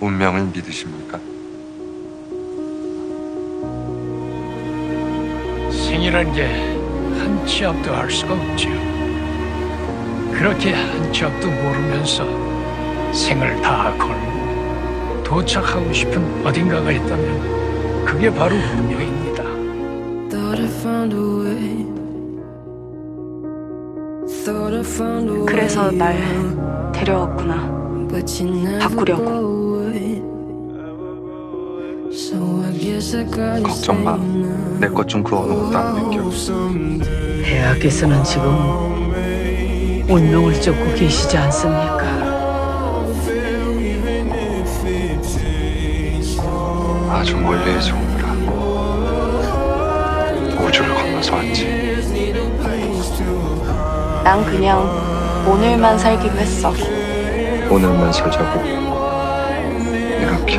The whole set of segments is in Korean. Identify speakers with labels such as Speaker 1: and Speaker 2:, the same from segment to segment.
Speaker 1: 운명을 믿으십니까?
Speaker 2: 생이란 게 한 치 앞도 알 수가 없지요. 그렇게 한 치 앞도 모르면서 생을 다 걸고 도착하고 싶은 어딘가가 있다면 그게 바로 운명입니다.
Speaker 3: Thought I found a way. Thought I found a way.
Speaker 4: 그래서 날 데려왔구나. 바꾸려고.
Speaker 3: Go away. So I guess I gotta
Speaker 1: 걱정 마. 내 것 좀 그 어느 것도 안 느껴.
Speaker 5: 대학에서는 지금 운명을 쫓고 계시지 않습니까?
Speaker 1: 아주 멀리에서 오느라 우주를 건너서 왔지.
Speaker 4: 난 그냥 오늘만 살기로 했어.
Speaker 1: 오늘만 살자고 이렇게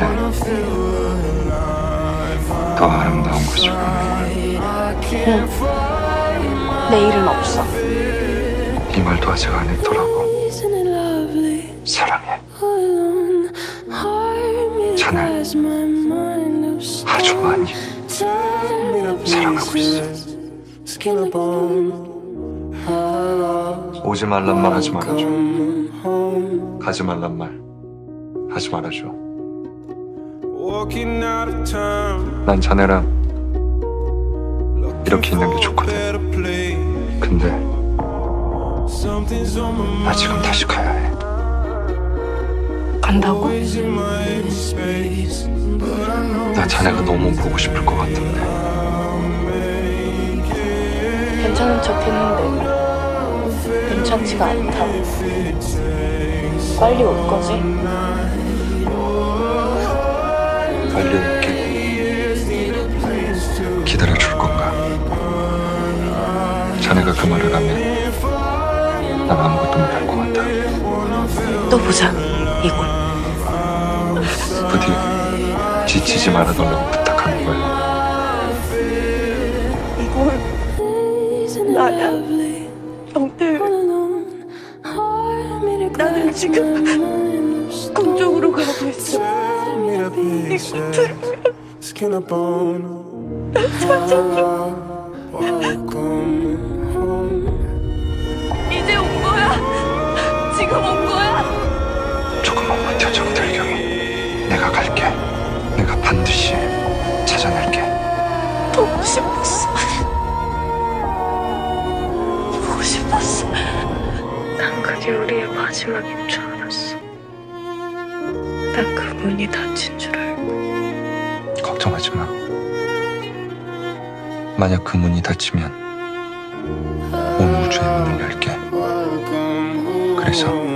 Speaker 1: 더 아름다운 곳을 보는
Speaker 4: 내일은 없어.
Speaker 1: 이 말도 아직 안 했더라고. 사랑해. 자네. 아주 많이 사랑하고 있어. 오지 말란 말 하지 말아줘. 가지 말란 말 하지 말아줘. 난 자네랑 이렇게 있는 게 좋거든. 근데
Speaker 6: Something's on my
Speaker 1: 나
Speaker 6: mind.
Speaker 1: 지금 다시 가야 해.
Speaker 4: 간다고?
Speaker 6: Always in my empty space, but I know
Speaker 1: 나 자네가 너무 보고 싶을 것 같은데.
Speaker 4: 괜찮은 척 했는데 괜찮지가 않다. 빨리 올 거지?
Speaker 1: 빨리 올게. 기다려줄 건가? 자네가 그 말을 하면 난 아무것도 못할 것 같아.
Speaker 4: 또 보자. 이걸.
Speaker 1: 부디 지치지 말아달라고 부탁하는 거야.
Speaker 3: Heart me to
Speaker 4: 나는 지금
Speaker 3: stone.
Speaker 4: 꿈쪽으로 가고 있어.
Speaker 6: Me to pieces. Skin and bone. Welcome home.
Speaker 4: 이제 온 거야. 지금 온 거야.
Speaker 1: 조금만 버텨줘, 들경이. 내가 갈게. 내가 반드시 찾아낼게.
Speaker 4: 보고 싶었어. 보고 싶었어. 난 그게 우리의 마지막인 줄 알았어. 난 그 문이 닫힌 줄 알고.
Speaker 1: 걱정하지 마. 만약 그 문이 닫히면 온 우주의 문을 열게. 그래서